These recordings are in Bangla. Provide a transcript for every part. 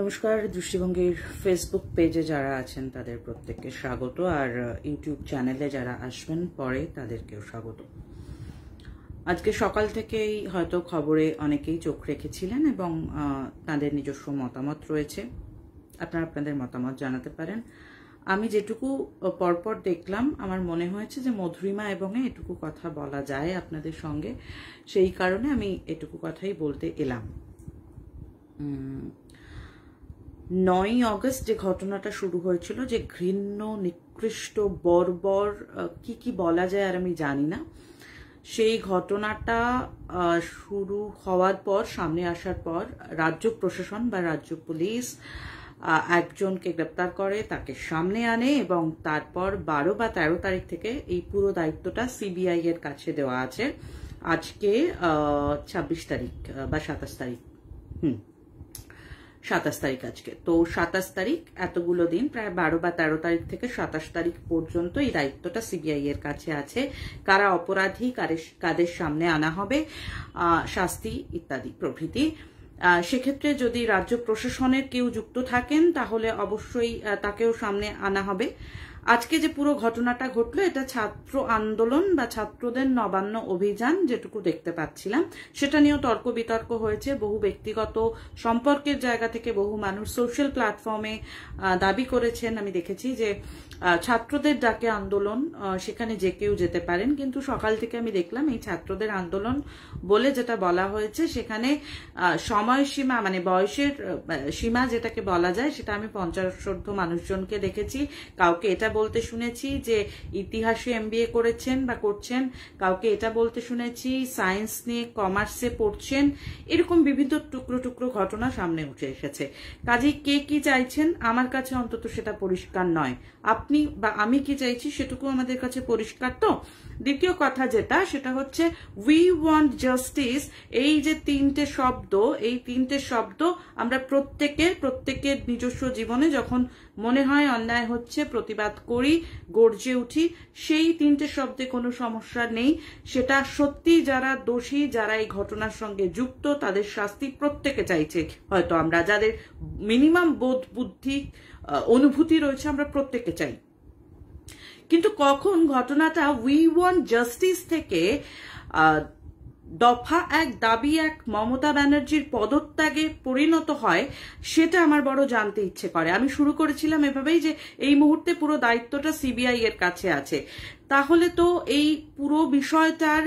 নমস্কার, দৃষ্টিভঙ্গির ফেসবুক পেজে যারা আছেন, তাদের প্রত্যেককে স্বাগত, আর ইউটিউব চ্যানেলে যারা আসবেন পরে তাদেরকেও স্বাগত। আজকে সকাল থেকেই হয়তো খবরে অনেকেই চোখ রেখেছিলেন এবং তাদের নিজস্ব মতামত রয়েছে। আপনারা আপনাদের মতামত জানাতে পারেন। আমি যেটুকু পরপর দেখলাম, আমার মনে হয়েছে যে মধুরিমা এবং এটুকু কথা বলা যায় আপনাদের সঙ্গে। সেই কারণে আমি এটুকু কথাই বলতে এলাম। নয়ই অগস্ট যে ঘটনাটা শুরু হয়েছিল, যে ঘৃণ্য, নিকৃষ্ট, বর্বর কি কি বলা যায় আর আমি জানি না, সেই ঘটনাটা শুরু হওয়ার পর, সামনে আসার পর, রাজ্য প্রশাসন বা রাজ্য পুলিশ একজনকে গ্রেপ্তার করে, তাকে সামনে আনে এবং তারপর বারো বা তেরো তারিখ থেকে এই পুরো দায়িত্বটা সিবিআই এর কাছে দেওয়া আছে। আজকে ছাব্বিশ তারিখ বা সাতাশ তারিখ। হুম। সাতাশ তারিখ আজকে। তো সাতাশ তারিখ, এতগুলো দিন, প্রায় বারো বা তেরো তারিখ থেকে সাতাশ তারিখ পর্যন্ত এই দায়িত্বটা সিবিআই এর কাছে আছে। কারা অপরাধী, কাদের সামনে আনা হবে শাস্তি ইত্যাদি প্রভৃতি। সেক্ষেত্রে যদি রাজ্য প্রশাসনের কেউ যুক্ত থাকেন, তাহলে অবশ্যই তাকেও সামনে আনা হবে। আজকে যে পুরো ঘটনাটা ঘটলো, এটা ছাত্র আন্দোলন বা ছাত্রদের নবান্ন অভিযান যেটুকু দেখতে পাচ্ছিলাম, সেটা নিয়েও তর্ক বিতর্ক হয়েছে। বহু ব্যক্তিগত সম্পর্কের জায়গা থেকে বহু মানুষ সোশ্যাল প্ল্যাটফর্মে দাবি করেছেন। আমি দেখেছি যে ছাত্রদের ডাকে আন্দোলন সেখানে যে কেউ যেতে পারেন, কিন্তু সকাল থেকে আমি দেখলাম এই ছাত্রদের আন্দোলন বলে যেটা বলা হয়েছে, সেখানে সময়সীমা মানে বয়সের সীমা যেটাকে বলা যায়, সেটা আমি পঞ্চাশোর্ধ মানুষজনকে দেখেছি। কাউকে এটা বলতে শুনেছি যে ইতিহাসে এমবিএ করেছেন বা করছেন, কাউকে এটা বলতে শুনেছি, সায়েন্স নিয়ে কমার্সে পড়ছেন, এরকম বিভিন্ন টুকরো টুকরো ঘটনা সামনে উঠে এসেছে। কাজেই কে কি চাইছেন? আমার কাছে অন্তত সেটা পরিষ্কার নয়। আপনি বা আমি কি চাইছি সেটুকু আমাদের কাছে পরিষ্কার তো। দ্বিতীয় কথা যেটা, সেটা হচ্ছে উই ওয়ান্ট জাস্টিস এই যে তিনটে শব্দ, এই তিনটে শব্দ আমরা প্রত্যেকের প্রত্যেকের নিজস্ব জীবনে যখন মনে হয় অন্যায় হচ্ছে, প্রতিবাদ করি, গর্জে উঠি, সেই তিনটে শব্দে কোনো সমস্যা নেই। সেটা সত্যি যারা দোষী, যারা এই ঘটনার সঙ্গে যুক্ত, তাদের শাস্তি প্রত্যেকে চাইছে। হয়তো আমরা যাদের মিনিমাম বোধ বুদ্ধি অনুভূতি রয়েছে আমরা প্রত্যেকে চাই। কিন্তু কখন ঘটনাটা উই ওয়ান জাস্টিস থেকে দফা এক, দাবি এক, মমতা ব্যানার্জির পদত্যাগে পরিণত হয়, সেটা আমার বড় জানতে ইচ্ছে করে। আমি শুরু করেছিলাম এভাবেই যে এই মুহূর্তে পুরো দায়িত্বটা সিবিআই এর কাছে আছে। তাহলে তো এই পুরো বিষয়টার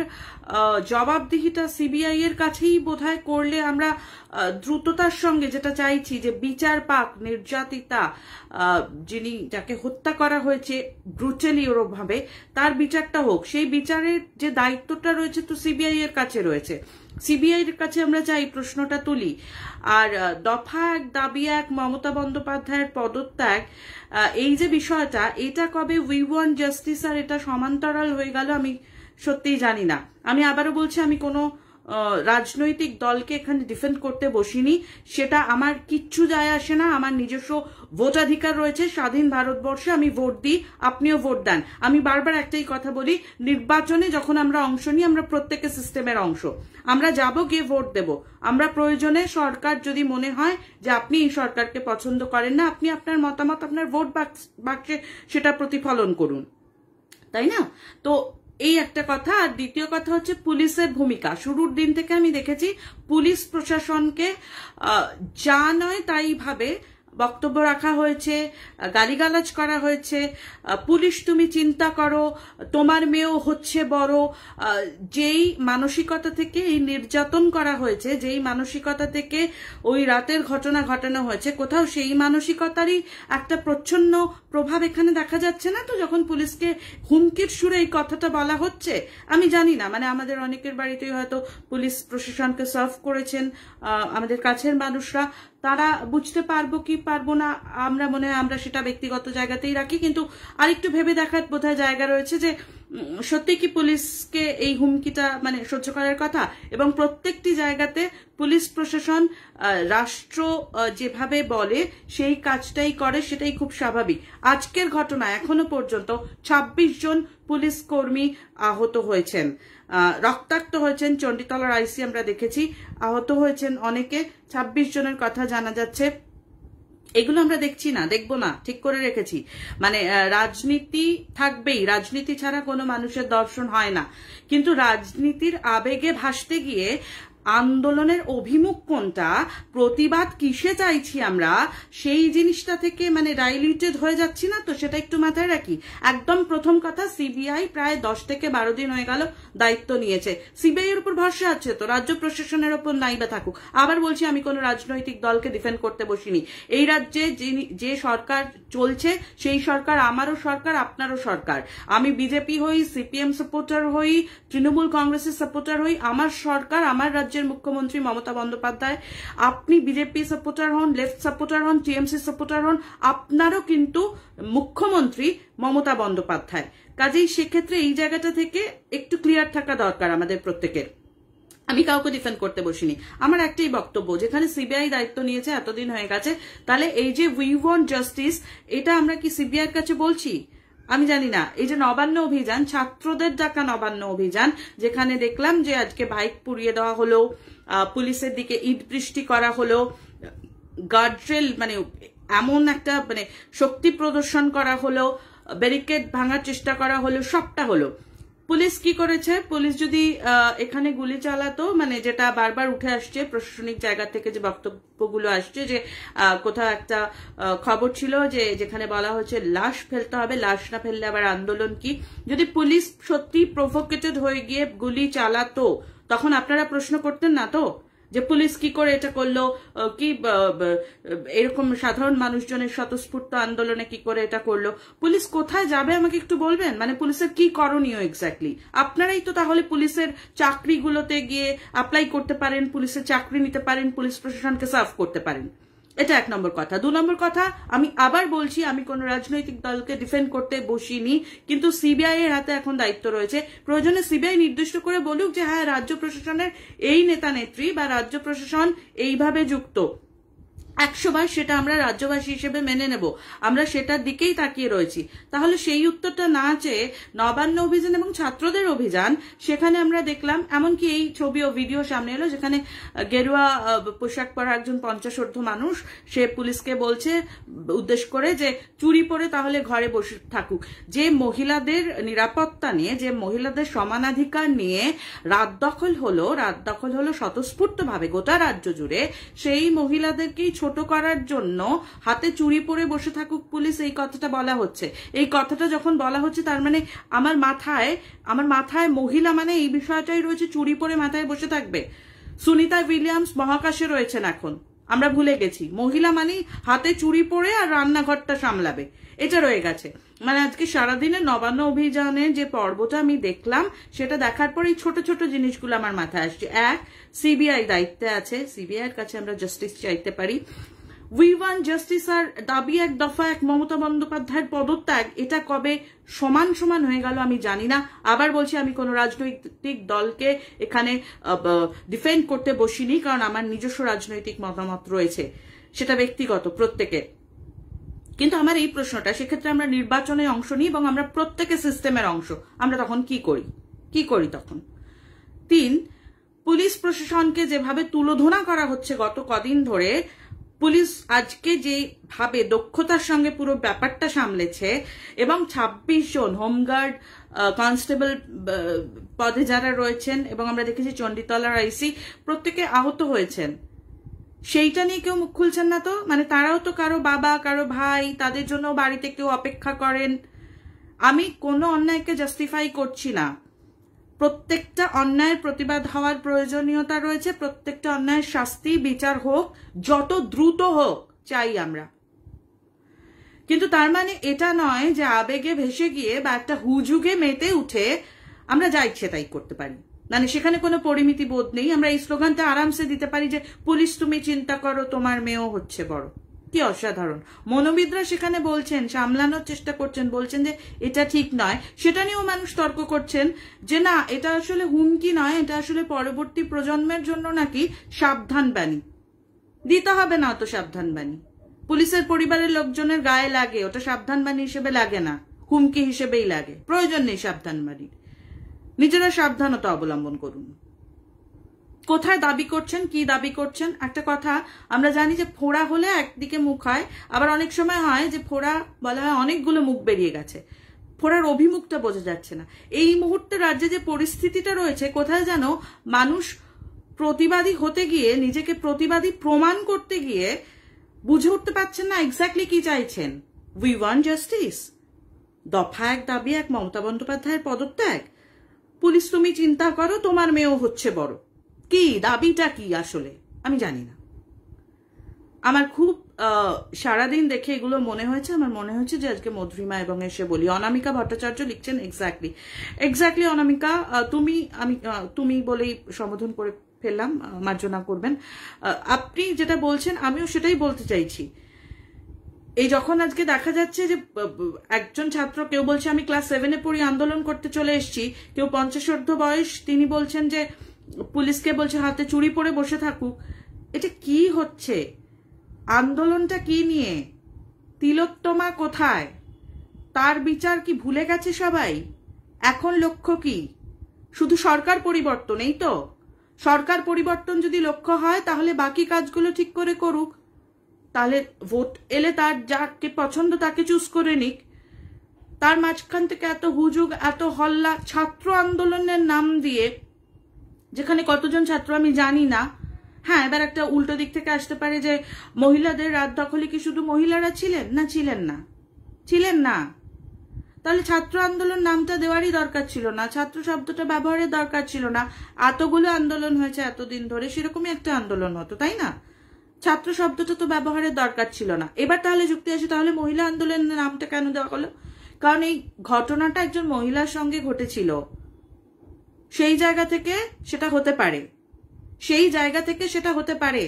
জবাবদিহিটা সিবিআই এর কাছেই বোধহয় করলে আমরা দ্রুততার সঙ্গে যেটা চাইছি যে বিচার পাক, নির্যাতিতা যিনি যাকে হত্যা করা হয়েছে ব্রুটেলি ওরভাবে তার বিচারটা হোক। সেই বিচারের যে দায়িত্বটা রয়েছে তো সিবিআই এর কাছে রয়েছে। সিবিআই এর কাছে আমরা চাই প্রশ্নটা তুলি, আর দফা এক দাবি এক মমতা বন্দ্যোপাধ্যায়ের পদত্যাগ এই যে বিষয়টা, এটা কবে উই ওয়ান জাস্টিস আর এটা সমান্তরাল হয়ে গেল আমি সত্যিই জানি না। আমি আবারও বলছি, আমি কোনো রাজনৈতিক দলকে এখানে ডিফেন্ড করতে বসিনি। সেটা আমার কিচ্ছু যায় আসে না। আমার নিজস্ব ভোটাধিকার রয়েছে। স্বাধীন ভারতবর্ষে আমি ভোট দিই। আপনিও ভোট দেন। আমি বারবার একটাই কথা বলি, নির্বাচনে যখন আমরা অংশ নিই, আমরা প্রত্যেকে সিস্টেমের অংশ। আমরা যাব গিয়ে ভোট দেব। আমরা প্রয়োজনে সরকার যদি মনে হয় যে আপনি এই সরকারকে পছন্দ করেন না, আপনি আপনার মতামত, আপনার ভোট বাক্সে সেটা প্রতিফলন করুন। তাই না? তো এই একটা কথা। আর দ্বিতীয় কথা হচ্ছে পুলিশের ভূমিকা। শুরুর দিন থেকে আমি দেখেছি পুলিশ প্রশাসনকে যা নয় তাই ভাবে বক্তব্য রাখা হয়েছে, গালিগালাজ করা হয়েছে পুলিশ তুমি চিন্তা করো, তোমার মেয়েও হচ্ছে বড় যেই মানসিকতা থেকে এই নির্যাতন করা হয়েছে, যেই মানসিকতা থেকে ওই রাতের ঘটনা ঘটানো হয়েছে, কোথাও সেই মানসিকতারই একটা প্রচ্ছন্ন প্রভাব এখানে দেখা যাচ্ছে না তো যখন পুলিশকে হুমকির সুরে এই কথাটা বলা হচ্ছে? আমি জানি না মানে আমাদের অনেকের বাড়িতেই হয়তো পুলিশ প্রশাসনকে সার্ভ করেছেন আমাদের কাছের মানুষরা, তারা বুঝতে পারব কি পারব না, আমরা মনে হয় আমরা সেটা ব্যক্তিগত জায়গাতেই রাখি, কিন্তু আরেকটু ভেবে দেখার বোধহয় জায়গা রয়েছে যে সত্যি কি পুলিশকে এই হুমকিটা মানে সহ্য করার কথা? এবং প্রত্যেকটি জায়গাতে পুলিশ প্রশাসন রাষ্ট্র যেভাবে বলে সেই কাজটাই করে, সেটাই খুব স্বাভাবিক। আজকের ঘটনা এখনও পর্যন্ত ২৬ জন পুলিশ কর্মী আহত হয়েছেন। রক্তাক্ত হয়েছেন চণ্ডীতলার আইসি আমরা দেখেছি। আহত হয়েছেন অনেকে। ২৬ জনের কথা জানা যাচ্ছে। এগুলো আমরা দেখছি না, দেখব না, ঠিক করে রেখেছি। মানে রাজনীতি থাকবেই, রাজনীতি ছাড়া কোনো মানুষের দর্শন হয় না। কিন্তু রাজনীতির আবেগে ভাসতে গিয়ে আন্দোলনের অভিমুখ কোনটা? প্রতিবাদ কিসে চাইছি আমরা? সেই জিনিসটা থেকে মানে ডাইলিউটেড হয়ে যাচ্ছি না তো? সেটা একটু মাথায় রাখি। একদম প্রথম কথা, সিবিআই প্রায় দশ থেকে বারো দিন হয়ে গেল দায়িত্ব নিয়েছে। সিবিআই এর উপর ভরসা আছে তো? রাজ্য প্রশাসনের উপর নাই বা থাকুক। আবার বলছি, আমি কোনো রাজনৈতিক দলকে ডিফেন্ড করতে বসিনি। এই রাজ্যে যে সরকার চলছে, সেই সরকার আমারও সরকার, আপনারও সরকার। আমি বিজেপি হই, সিপিএম সাপোর্টার হই, তৃণমূল কংগ্রেসের সাপোর্টার হই, আমার সরকার, আমার রাজ্যের মুখ্যমন্ত্রী মমতা বন্দ্যোপাধ্যায়, আপনি বিজেপি সাপোর্টার হন লেফট সাপোর্টার হন টিএমসি সাপোর্টার হন, আপনারও কিন্তু মুখ্যমন্ত্রী মমতা বন্দ্যোপাধ্যায়। কাজেই সেক্ষেত্রে এই জায়গাটা থেকে একটু ক্লিয়ার থাকা দরকার আমাদের প্রত্যেকের। আমি কাউকে ডিফেন্ড করতে বসিনি। আমার একটাই বক্তব্য, যেখানে সিবিআই দায়িত্ব নিয়েছে, এতদিন হয়ে গেছে, তাহলে এই যে উই ওয়ান্ট জাস্টিস এটা আমরা কি সিবিআই কাছে বলছি? আমি জানি না। এই যে নবান্ন অভিযান, ছাত্রদের ডাকা নবান্ন অভিযান, যেখানে দেখলাম যে আজকে বাইক পুড়িয়ে দেওয়া হলো পুলিশের দিকে ইট বৃষ্টি করা হলো, গার্ডরেল মানে এমন একটা মানে শক্তি প্রদর্শন করা হলো, ব্যারিকেড ভাঙার চেষ্টা করা হলো, সবটা হলো। পুলিশ কি করেছে? পুলিশ যদি এখানে গুলি চালাতো মানে যেটা বারবার উঠে আসছে, প্রশাসনিক জায়গা থেকে যে বক্তব্যগুলো আসছে যে কোথাও একটা খবর ছিল যে, যেখানে বলা হচ্ছে লাশ ফেলতে হবে, লাশ না ফেললে আবার আন্দোলন কি? যদি পুলিশ সত্যি প্রভোকেটেড হয়ে গিয়ে গুলি চালাতো, তখন আপনারা প্রশ্ন করতেন না তো? যে পুলিশ কি করে এটা করল কি এরকম সাধারণ মানুষজনের স্বতঃস্ফূর্ত আন্দোলনে কি করে এটা করল। পুলিশ কোথায় যাবে আমাকে একটু বলবেন? মানে পুলিশের কি করণীয় এক্স্যাক্টলি আপনারাই তো তাহলে পুলিশের চাকরিগুলোতে গিয়ে অ্যাপ্লাই করতে পারেন, পুলিশের চাকরি নিতে পারেন, পুলিশ প্রশাসনকে সার্ভ করতে পারেন। এটা এক নম্বর কথা। দু নম্বর কথা, আমি আবার বলছি, আমি কোন রাজনৈতিক দলকে ডিফেন্ড করতে বসিনি, কিন্তু সিবিআই এর হাতে এখন দায়িত্ব রয়েছে। প্রয়োজনে সিবিআই নির্দিষ্ট করে বলুক যে হ্যাঁ রাজ্য প্রশাসনের এই নেতা নেত্রী বা রাজ্য প্রশাসন এইভাবে যুক্ত। একশো বার সেটা আমরা রাজ্যবাসী হিসেবে মেনে নেব। আমরা সেটার দিকেই তাকিয়ে রয়েছি। তাহলে সেই উত্তরটা না চেয়ে নবান্ন অভিযান এবং ছাত্রদের অভিযান, সেখানে আমরা দেখলাম, এমনকি এই ছবি ও ভিডিও সামনে এলো, যেখানে গেরুয়া পোশাক পরা একজন পঞ্চাশোর্ধ মানুষ, সে পুলিশকে বলছে, উদ্দেশ্য করে যে চুরি পরে তাহলে ঘরে বসে থাকুক। যে মহিলাদের নিরাপত্তা নিয়ে, যে মহিলাদের সমানাধিকার নিয়ে রাত দখল হলো, রাত দখল হলো স্বতঃস্ফূর্তভাবে গোটা রাজ্য জুড়ে, সেই মহিলাদেরকেই ছোট করার জন্য হাতে চুরি পরে বসে থাকুক পুলিশ, এই কথাটা বলা হচ্ছে। এই কথাটা যখন বলা হচ্ছে, তার মানে আমার মাথায় আমার মাথায় মহিলা মানে এই বিষয়টাই রয়েছে চুরি পরে মাথায় বসে থাকবে। সুনিতা উইলিয়ামস মহাকাশে রয়েছেন এখন। আমরা ভুলে গেছি। মহিলা মানে হাতে চুরি পরে আর রান্নাঘরটা সামলাবে। এটা রয়ে গেছে। মানে আজকে সারাদিনে নবান্ন অভিযানে যে পর্বটা আমি দেখলাম, সেটা দেখার পরে ছোট ছোট জিনিসগুলো আমার মাথায় আসছে। এক, সিবিআই দায়িত্বে আছে। সিবিআই এর কাছে আমরা জাস্টিস চাইতে পারি। উই ওয়ান জাস্টিস আর দাবি এক দফা এক মমতা বন্দ্যোপাধ্যায়ের পদত্যাগ, এটা কবে সমান সমান হয়ে গেল আমি জানি না। আবার বলছি, আমি কোনো রাজনৈতিক দলকে এখানে ডিফেন্ড করতে বসিনি, কারণ আমার নিজস্ব রাজনৈতিক মতামত রয়েছে। সেটা ব্যক্তিগত প্রত্যেকের কিন্তু আমার এই প্রশ্নটা, সেক্ষেত্রে আমরা নির্বাচনে অংশ নিই এবং আমরা প্রত্যেকে সিস্টেমের অংশ। আমরা তখন কি করি? কি করি তখন? তিন, পুলিশ প্রশাসনকে যেভাবে তুলোধনা করা হচ্ছে গত কদিন ধরে পুলিশ আজকে যেভাবে দক্ষতার সঙ্গে পুরো ব্যাপারটা সামলেছে এবং ২৬ জন হোমগার্ড কনস্টেবল পদে যারা রয়েছেন এবং আমরা দেখেছি চণ্ডীতলার আইসি প্রত্যেকে আহত হয়েছেন। সেইটা নিয়ে কেউ মুখ খুলছেন না তো? মানে তারাও তো কারও বাবা, কারও ভাই, তাদের জন্য বাড়িতে কেউ অপেক্ষা করেন। আমি কোনো অন্যায়কে জাস্টিফাই করছি না। প্রত্যেকটা অন্যায়ের প্রতিবাদ হওয়ার প্রয়োজনীয়তা রয়েছে, প্রত্যেকটা অন্যায়ের শাস্তি, বিচার হোক, যত দ্রুত হোক চাই আমরা। কিন্তু তার মানে এটা নয় যে আবেগে ভেসে গিয়ে বা একটা হুজুগে মেতে উঠে আমরা যা ইচ্ছে তাই করতে পারি। মানে সেখানে কোনো পরিমিতি বোধ নেই। আমরা এই স্লোগানটা আরামসে দিতে পারি যে, পুলিশ, তুমি চিন্তা করো, তোমার মেয়েও হচ্ছে বড়। কি অসাধারণ। মনোবিদরা সেখানে বলছেন, সামলানোর চেষ্টা করছেন, বলছেন যে এটা ঠিক নয়। সেটা নিয়েও মানুষ তর্ক করছেন যে না, এটা আসলে হুমকি নয়, এটা আসলে পরবর্তী প্রজন্মের জন্য নাকি সাবধান বাণী। দিতে হবে না অত সাবধান বাণী। পুলিশের পরিবারের লোকজনের গায়ে লাগে, ওটা সাবধান বাণী হিসেবে লাগে না। হুমকি হিসেবেই লাগে। প্রয়োজন নেই সাবধান বাণীর নিজেরা সাবধানতা অবলম্বন করুন। কোথায় দাবি করছেন, কি দাবি করছেন? একটা কথা, আমরা জানি যে ফোড়া হলে একদিকে মুখ হয়, আবার অনেক সময় হয় যে ফোড়া বলা হয় অনেকগুলো মুখ বেরিয়ে গেছে। ফোড়ার অভিমুখটা বোঝা যাচ্ছে না। এই মুহূর্তে রাজ্যে যে পরিস্থিতিটা রয়েছে, কোথায় যেন মানুষ প্রতিবাদী হতে গিয়ে, নিজেকে প্রতিবাদী প্রমাণ করতে গিয়ে বুঝে উঠতে পারছেন না এক্স্যাক্টলি কি চাইছেন। উই ওয়ান জাস্টিস দফা এক দাবি এক মমতা বন্দ্যোপাধ্যায়ের পদত্যাগ। পুলিশ তুমি চিন্তা করো, তোমার মেয়েও হচ্ছে বড়। কি দাবিটা কি আসলে? আমি জানি না। আমার খুব সারাদিন দেখে এগুলো মনে হয়েছে। আমার মনে হয়েছে যে আজকে মধুরিমা এবং এসে বলি। অনামিকা ভট্টাচার্য লিখছেন এক্স্যাক্টলি এক্স্যাক্টলি অনামিকা তুমি, আমি তুমি বলেই সম্বোধন করে ফেললাম মার্জনা করবেন। আপনি যেটা বলছেন, আমিও সেটাই বলতে চাইছি। এই যখন আজকে দেখা যাচ্ছে যে একজন ছাত্র, কেউ বলছে, আমি ক্লাস সেভেনে পড়ি, আন্দোলন করতে চলে এসেছি। কেউ পঞ্চাশোর্ধ বয়স, তিনি বলছেন যে পুলিশকে বলছে, হাতে চুরি পরে বসে থাকুক। এটা কি হচ্ছে? আন্দোলনটা কি নিয়ে? তিলোত্তমা কোথায়? তার বিচার কি ভুলে গেছে সবাই? এখন লক্ষ্য কি? শুধু সরকার পরিবর্তন, এই তো? সরকার পরিবর্তন যদি লক্ষ্য হয়, তাহলে বাকি কাজগুলো ঠিক করে করুক। তাহলে ভোট এলে তার যাকে পছন্দ তাকে চুজ করে নিক। তার মাঝখান থেকে এত হুজুগ, এত হল্লা, ছাত্র আন্দোলনের নাম দিয়ে যেখানে কতজন ছাত্র আমি জানি না। হ্যাঁ এবার একটা উল্টো দিক থেকে আসতে পারে যে মহিলাদের রাত দখলে কি শুধু মহিলারা ছিলেন? না ছিলেন না। ছিলেন না। তাহলে ছাত্র আন্দোলন নামটা দেওয়ারই দরকার ছিল না। ছাত্র শব্দটা ব্যবহারের দরকার ছিল না। এতগুলো আন্দোলন হয়েছে এতদিন ধরে, সেরকমই একটা আন্দোলন হতো, তাই না? ছাত্র শব্দটা তো ব্যবহারের দরকার ছিল না। এবার তাহলে যুক্তি আসে, তাহলে মহিলা আন্দোলনের নামটা কেন দেওয়া হলো? কারণ এই ঘটনাটা একজন মহিলার সঙ্গে ঘটেছিল। সেই জায়গা থেকে সেটা হতে পারে। সেই জায়গা থেকে সেটা হতে পারে।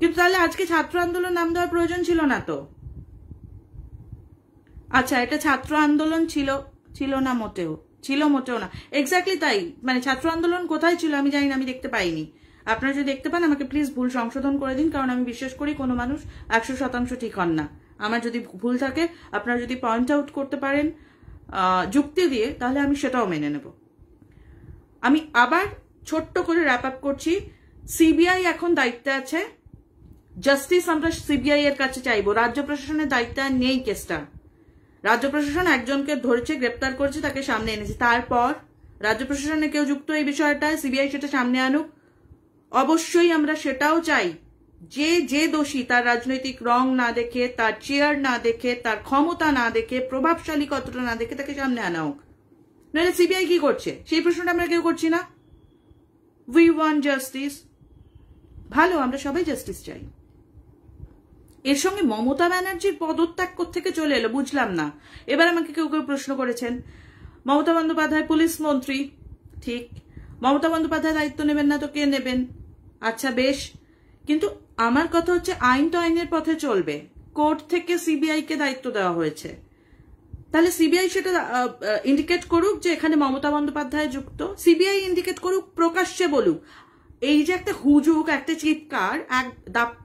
কিন্তু তাহলে আজকে ছাত্র আন্দোলন নাম দেওয়ার প্রয়োজন ছিল না তো? আচ্ছা এটা ছাত্র আন্দোলন ছিল ছিল না মোটেও, ছিল মোটেও না। এক্স্যাক্টলি তাই মানে ছাত্র আন্দোলন কোথায় ছিল আমি জানি না, আমি দেখতে পাইনি। আপনারা যদি দেখতে পান, আমাকে প্লিজ ভুল সংশোধন করে দিন, কারণ আমি বিশ্বাস করি কোনো মানুষ একশো শতাংশ ঠিক হন না। আমার যদি ভুল থাকে, আপনারা যদি পয়েন্ট আউট করতে পারেন যুক্তি দিয়ে, তাহলে আমি সেটাও মেনে নেব। আমি আবার ছোট্ট করে র্যাপ আপ করছি। সিবিআই এখন দায়িত্বে আছে। জাস্টিস আমরা সিবিআই এর কাছে চাইব। রাজ্য প্রশাসনের দায়িত্ব নেই কেসটা। রাজ্য প্রশাসন একজনকে ধরেছে, গ্রেপ্তার করেছে, তাকে সামনে এনেছে। তারপর রাজ্য প্রশাসনে কেউ যুক্ত এই বিষয়টায় সিবিআই সেটা সামনে আনুক। অবশ্যই আমরা সেটাও চাই যে যে দোষী তার রাজনৈতিক রং না দেখে, তার চেয়ার না দেখে, তার ক্ষমতা না দেখে, প্রভাবশালী কতটা না দেখে তাকে সামনে আনা হোক। নাহলে সিবিআই কি করছে? সেই প্রশ্নটা আমরা কেউ করছি না। উই ওয়ান জাস্টিস ভালো, আমরা সবাই জাস্টিস চাই। এর সঙ্গে মমতা ব্যানার্জির পদত্যাগ থেকে চলে এলো বুঝলাম না। এবার আমাকে কেউ কেউ প্রশ্ন করেছেন। মমতা বন্দ্যোপাধ্যায়, পুলিশ মন্ত্রী। ঠিক। মমতা বন্দ্যোপাধ্যায় দায়িত্ব নেবেন না তো কে নেবেন? আচ্ছা বেশ। কিন্তু আমার কথা হচ্ছে আইন তো আইনের পথে চলবে। কোর্ট থেকে সিবিআই কে দায়িত্ব দেওয়া হয়েছে। তাহলে সিবিআই সেটা ইন্ডিকেট করুক যে এখানে মমতা বন্দ্যোপাধ্যায় যুক্ত। সিবিআই ইন্ডিকেট করুক, প্রকাশ্যে বলুক। এই যে একটা হুজুক একটা চিৎকার, এক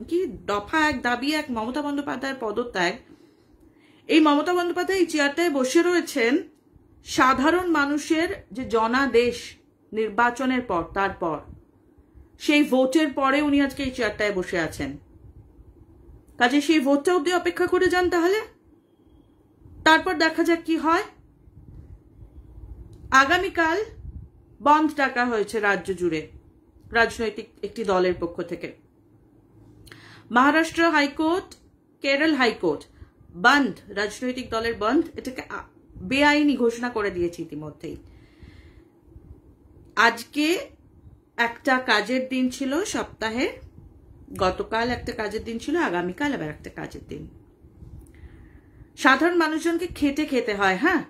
কি? দফা, এক দাবি, এক মমতা বন্দ্যোপাধ্যায়ের পদত্যাগ। এই মমতা বন্দ্যোপাধ্যায় এই চেয়ারটায় বসে রয়েছেন সাধারণ মানুষের যে জনাদেশ নির্বাচনের পর, তারপর। সেই ভোটের পরে উনি আজকে এই চেয়ারটায় বসে আছেন। কাজে সেই ভোটটা অব্দি অপেক্ষা করে যান তাহলে। তারপর দেখা যাক কি হয়। আগামীকাল বন্ধ ডাকা হয়েছে রাজ্য জুড়ে, রাজনৈতিক একটি দলের পক্ষ থেকে। মহারাষ্ট্র হাইকোর্ট, কেরল হাইকোর্ট, বন্ধ, রাজনৈতিক দলের বন্ধ, এটাকে বেআইনি ঘোষণা করে দিয়েছে ইতিমধ্যেই। আজকে একটা কাজের দিন ছিল সপ্তাহে, গতকাল একটা কাজের দিন ছিল, আগামীকাল আবার একটা কাজের দিন। সাধারণ মানুষজনকে খেতে খেতে হয় হ্যাঁ?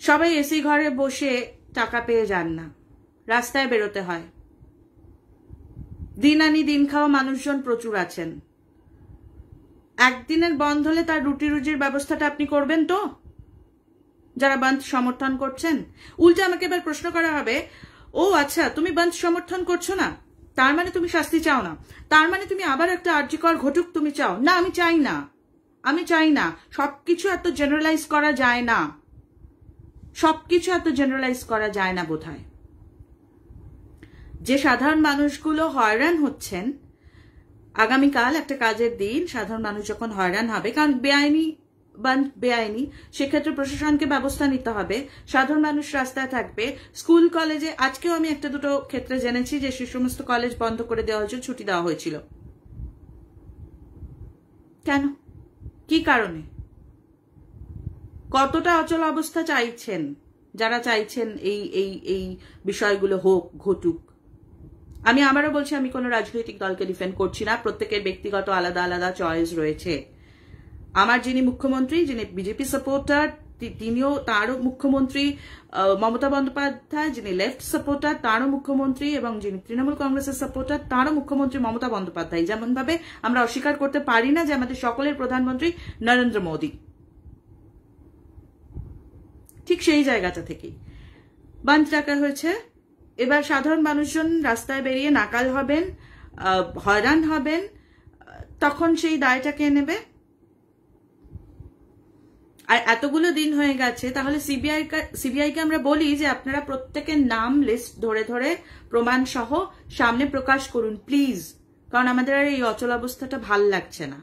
সবাই এসি ঘরে বসে টাকা পেয়ে যান না। রাস্তায় বেরোতে হয়। দিন আনি দিন খাওয়া মানুষজন প্রচুর আছেন। একদিনের বন্ধ হলে তার রুটি রুজির ব্যবস্থাটা আপনি করবেন তো? যারা বন্ধ সমর্থন করছেন। উল্টে আমাকে এবার প্রশ্ন করা হবে, ও আচ্ছা তুমি বন্ধ সমর্থন করছ না? তার মানে তুমি শাস্তি চাও না? তার মানে তুমি আবার একটা আর্যিকর ঘটুক তুমি চাও? না, আমি চাই না। আমি চাই না। সবকিছু এত জেনারেলাইজ করা যায় না। সবকিছু এত জেনারেলাইজ করা যায় না বোধ যে সাধারণ মানুষগুলো হয়রান হচ্ছেন, আগামীকাল একটা কাজের দিন, সাধারণ মানুষ যখন হয়রান হবে, কারণ বেআইনি বা বেআইনি, সেক্ষেত্রে প্রশাসনকে ব্যবস্থা নিতে হবে। সাধারণ মানুষ রাস্তায় থাকবে। স্কুল, কলেজে, আজকেও আমি একটা দুটো ক্ষেত্রে জেনেছি যে সে সমস্ত কলেজ বন্ধ করে দেওয়া হয়েছিল, ছুটি দেওয়া হয়েছিল। কেন? কি কারণে? কতটা অচল অবস্থা চাইছেন? যারা চাইছেন এই এই এই বিষয়গুলো হোক, ঘটুক। আমি আবারও বলছি, আমি কোনো রাজনৈতিক দলকে ডিফেন্ড করছি না। প্রত্যেকের ব্যক্তিগত আলাদা আলাদা চয়েস রয়েছে। আমার যিনি মুখ্যমন্ত্রী, যিনি বিজেপি সাপোর্টার তিনিও তারও মুখ্যমন্ত্রী মমতা বন্দ্যোপাধ্যায়, যিনি লেফট সাপোর্টার, তারও মুখ্যমন্ত্রী এবং যিনি তৃণমূল কংগ্রেসের সাপোর্টার, তারও মুখ্যমন্ত্রী মমতা বন্দ্যোপাধ্যায়। যেমন ভাবে আমরা অস্বীকার করতে পারি না যে আমাদের সকলের প্রধানমন্ত্রী নরেন্দ্র মোদী। ঠিক সেই জায়গাটা থেকেই। বাঞ্চ ডাকা হয়েছে। এবার সাধারণ মানুষজন রাস্তায় বেরিয়ে নাকাল হবেন হয়রান হবেন তখন সেই দায়টা কে নেবে? আর এতগুলো দিন হয়ে গেছে, তাহলে সিবিআই সিবিআইকে আমরা বলি যে আপনারা প্রত্যেকের নাম লিস্ট ধরে ধরে প্রমাণ সহ সামনে প্রকাশ করুন প্লিজ কারণ আমাদের আর এই অচল অবস্থাটা ভালো লাগছে না।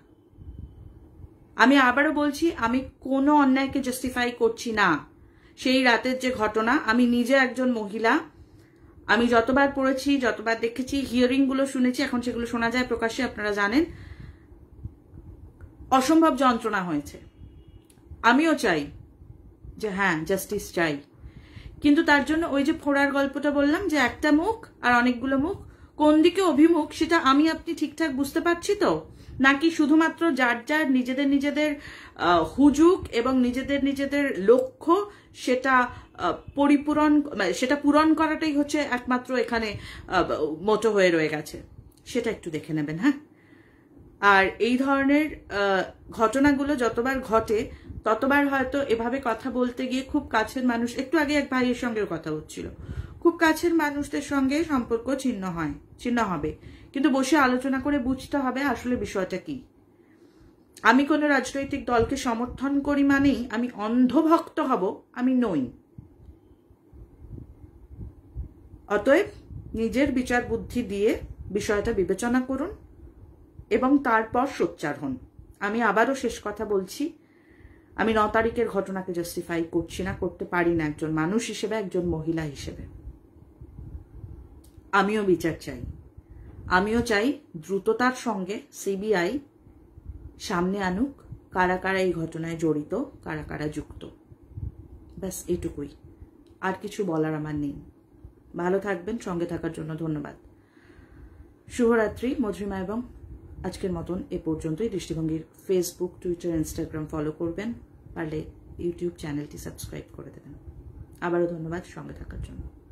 আমি আবারও বলছি, আমি কোনো অন্যায়কে জাস্টিফাই করছি না। সেই রাতের যে ঘটনা, আমি নিজে একজন মহিলা, আমি যতবার পড়েছি, যতবার দেখেছি হিয়ারিংগুলো শুনেছি, এখন সেগুলো শোনা যায়, প্রকাশ্যে আপনারা জানেন, অসম্ভব যন্ত্রণা হয়েছে। আমিও চাই। যে হ্যাঁ জাস্টিস চাই। কিন্তু তার জন্য ওই যে ফোড়ার গল্পটা বললাম যে একটা মুখ আর অনেকগুলো মুখ, কোন দিকে অভিমুখ সেটা আমি আপনি ঠিকঠাক বুঝতে পারছি তো? নাকি শুধুমাত্র যার যার নিজেদের নিজেদের হুজুক এবং নিজেদের নিজেদের লক্ষ্য সেটা পরিপূরণ সেটা পূরণ করাটাই হচ্ছে একমাত্র এখানে মতো হয়ে রয়ে গেছে। সেটা একটু দেখে নেবেন হ্যাঁ? আর এই ধরনের ঘটনাগুলো যতবার ঘটে, ততবার হয়তো এভাবে কথা বলতে গিয়ে খুব কাছের মানুষ, একটু আগে এক ভাইয়ের সঙ্গেও কথা হচ্ছিল। খুব কাছের মানুষদের সঙ্গে সম্পর্ক ছিন্ন হয়, ছিন্ন হবে। কিন্তু বসে আলোচনা করে বুঝতে হবে আসলে বিষয়টা কি। আমি কোনো রাজনৈতিক দলকে সমর্থন করি মানেই আমি অন্ধভক্ত হব, আমি নই। অতএব নিজের বিচার বুদ্ধি দিয়ে বিষয়টা বিবেচনা করুন। এবং তারপর সোচ্চার হন। আমি আবারও শেষ কথা বলছি, আমি ন তারিখের ঘটনাকে জাস্টিফাই করছি না, করতে পারি না একজন মানুষ হিসেবে, একজন মহিলা হিসেবে। আমিও বিচার চাই। আমিও চাই দ্রুততার সঙ্গে সিবিআই সামনে আনুক, কারা কারা এই ঘটনায় জড়িত, কারা কারা যুক্ত। ব্যাস, এটুকুই। আর কিছু বলার আমার নেই। ভালো থাকবেন, সঙ্গে থাকার জন্য ধন্যবাদ। শুভরাত্রি, মধুরিমা এবং আজকের মতন এ পর্যন্তই। দৃষ্টিভঙ্গির ফেসবুক টুইটার ইনস্টাগ্রাম ফলো করবেন। পারলে ইউটিউব চ্যানেলটি সাবস্ক্রাইব করে দেবেন। আবারও ধন্যবাদ সঙ্গে থাকার জন্য।